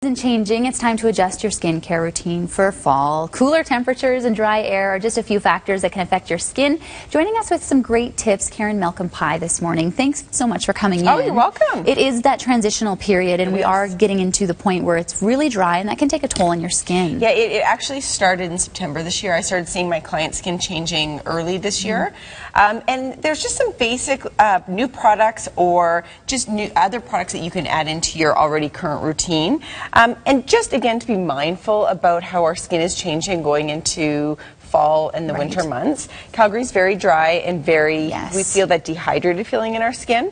Season changing, it's time to adjust your skincare routine for fall. Cooler temperatures and dry air are just a few factors that can affect your skin. Joining us with some great tips, Karen Malcolm Pye this morning. Thanks so much for coming in. Oh, you're welcome. It is that transitional period, and It we is. are getting into the point where it's really dry, and that can take a toll on your skin. Yeah, it, it actually started in September this year. I started seeing my client's skin changing early this year. Um, and there's just some basic uh, new products or just new other products that you can add into your already current routine. Um, and just again to be mindful about how our skin is changing going into fall and the Right. winter months. Calgary's very dry and very, Yes. we feel that dehydrated feeling in our skin.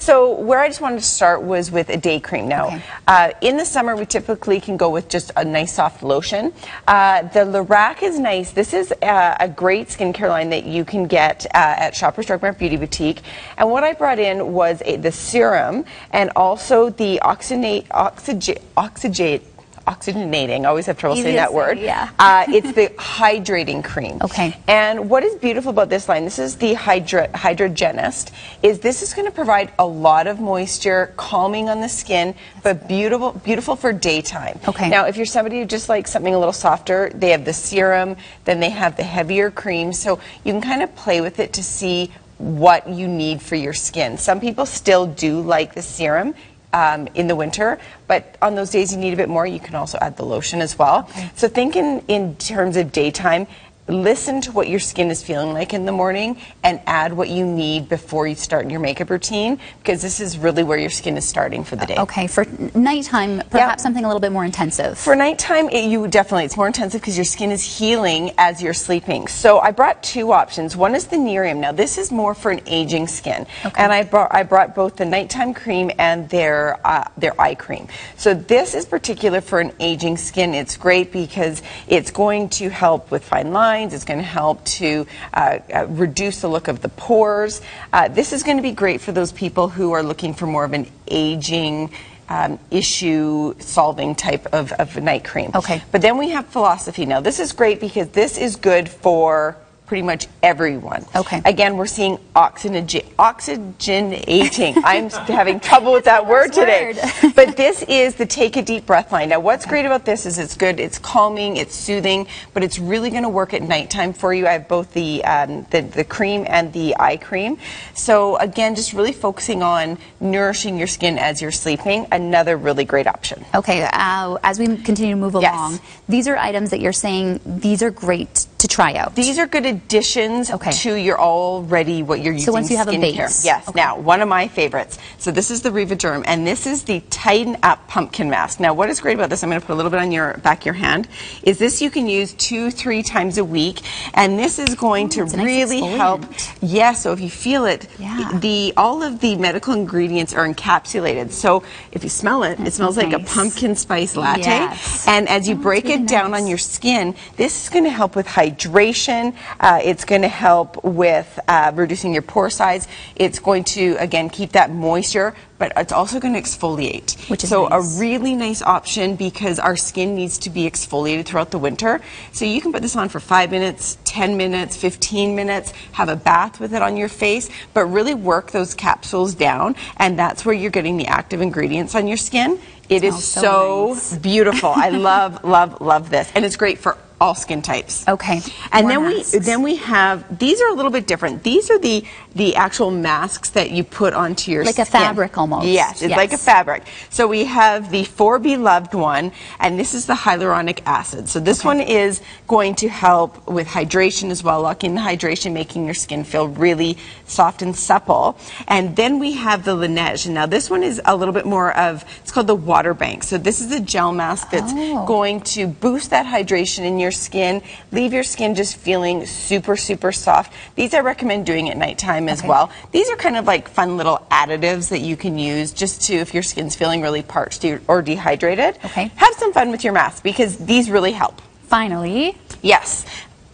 So where I just wanted to start was with a day cream. Now, Okay. uh, in the summer, we typically can go with just a nice soft lotion. Uh, the Lierac is nice. This is uh, a great skincare line that you can get uh, at Shoppers Drug Mart Beauty Boutique. And what I brought in was a, the serum and also the oxygenate, oxygen, oxygenate, oxygenating. I always have trouble Easy saying that say, word. yeah. Uh, it's the hydrating cream. Okay. And what is beautiful about this line, this is the Hydra, Hydragenist, is this is going to provide a lot of moisture, calming on the skin, but beautiful, beautiful for daytime. Okay. Now, if you're somebody who just likes something a little softer, they have the serum, then they have the heavier cream, so you can kind of play with it to see what you need for your skin. Some people still do like the serum um, in the winter, but on those days you need a bit more, you can also add the lotion as well. So think in, in terms of daytime. Listen to what your skin is feeling like in the morning and add what you need before you start your makeup routine because this is really where your skin is starting for the day. Okay, for nighttime, perhaps something a little bit more intensive. For nighttime, it, you definitely it's more intensive because your skin is healing as you're sleeping. So I brought two options. One is the Nerium. Now this is more for an aging skin, Okay. and I brought I brought both the nighttime cream and their uh, their eye cream. So this is particular for an aging skin. It's great because it's going to help with fine lines. It's going to help to uh, uh, reduce the look of the pores. Uh, this is going to be great for those people who are looking for more of an aging. Um, issue solving type of, of night cream. Okay. But then we have philosophy. Now, this is great because this is good for pretty much everyone. Okay. Again, we're seeing oxygen, oxygenating. I'm having trouble with that word today. word. but this is the take a deep breath line. Now, what's great about this is it's good, it's calming, it's soothing, but it's really going to work at nighttime for you. I have both the, um, the the cream and the eye cream. So again, just really focusing on nourishing your skin as you're sleeping. Another really great option. Okay, uh, as we continue to move Yes. along, these are items that you're saying these are great to try out. These are good additions Okay. to your already what you're using. So once you have a base. Yes. Okay. Now, one of my favorites. So this is the Revoderm, and this is the Tighten Up Pumpkin Mask. Now, what is great about this? I'm going to put a little bit on your back of your hand. Is this you can use two, three times a week, and this is going to it's nice really help. Yes. Yeah. So if you feel it, Yeah. the all of the medical ingredients are encapsulated. So if you smell it, it smells like a pumpkin spice latte. Yes. And as you Oh, break really it down nice. on your skin, this is going to help with hydration. Uh, it's going to help with uh, reducing your pore size. It's going to, again, keep that moisture, but it's also going to exfoliate. Which is so nice. a really nice option because our skin needs to be exfoliated throughout the winter. So you can put this on for five minutes, 10 minutes, 15 minutes, have a bath with it on your face, but really work those capsules down, and that's where you're getting the active ingredients on your skin. It is so so nice. beautiful. I love, love, love this, and it's great for all skin types. Okay, And more then masks. we then we have these are a little bit different. These are the the actual masks that you put onto your skin. Like a skin. fabric almost. Yes, it's like a fabric. So we have the For Beloved one, and this is the hyaluronic acid. So this one is going to help with hydration as well, locking the hydration, making your skin feel really soft and supple. And then we have the Laneige. Now this one is a little bit more of it's called the Water Bank. So this is a gel mask that's Oh. going to boost that hydration in your skin, leave your skin just feeling super, super soft. These I recommend doing at nighttime as Okay. well. These are kind of like fun little additives that you can use just to, if your skin's feeling really parched or dehydrated, Okay. have some fun with your mask because these really help. Finally, Yes.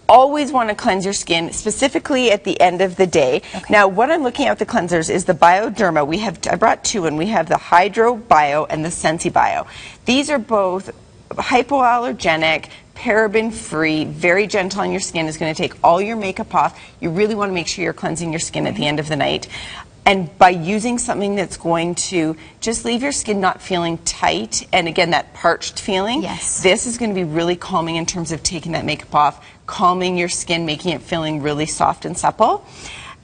Always want to cleanse your skin, specifically at the end of the day. Now, what I'm looking at with the cleansers is the Bioderma. We have I brought two, and we have the Hydrabio and the Sensi Bio. These are both hypoallergenic, paraben free, very gentle on your skin. Is going to take all your makeup off. You really want to make sure you're cleansing your skin at the end of the night. And by using something that's going to just leave your skin not feeling tight and again that parched feeling, Yes. this is going to be really calming in terms of taking that makeup off, calming your skin, making it feeling really soft and supple.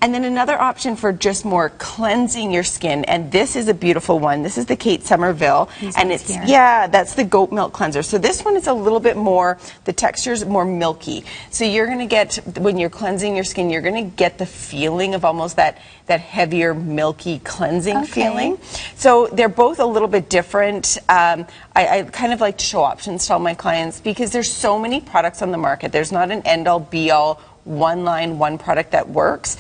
And then another option for just more cleansing your skin, and this is a beautiful one. This is the Kate Somerville, These and it's here. yeah, that's the goat milk cleanser. So this one is a little bit more. The texture is more milky. So you're going to get when you're cleansing your skin, you're going to get the feeling of almost that that heavier, milky cleansing Okay. feeling. So they're both a little bit different. Um, I, I kind of like to show options to all my clients because there's so many products on the market. There's not an end all be all one line one product that works.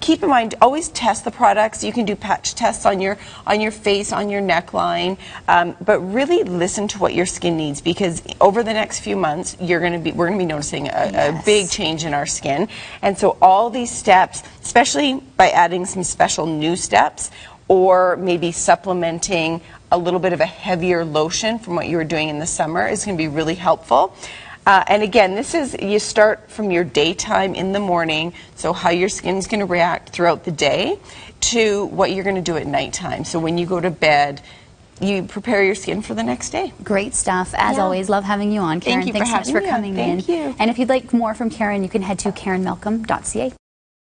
Keep in mind, always test the products. You can do patch tests on your on your face, on your neckline, um, but really listen to what your skin needs because over the next few months, you're going to be we're going to be noticing a, a big change in our skin. And so all these steps, especially by adding some special new steps or maybe supplementing a little bit of a heavier lotion from what you were doing in the summer is going to be really helpful. Uh, and again, this is you start from your daytime in the morning, so how your skin's going to react throughout the day, to what you're going to do at nighttime. So when you go to bed, you prepare your skin for the next day. Great stuff. As Yeah. always, love having you on, Karen. Thank you for Thanks so much for coming Thank in. you. And if you'd like more from Karen, you can head to karenmalcolm.ca.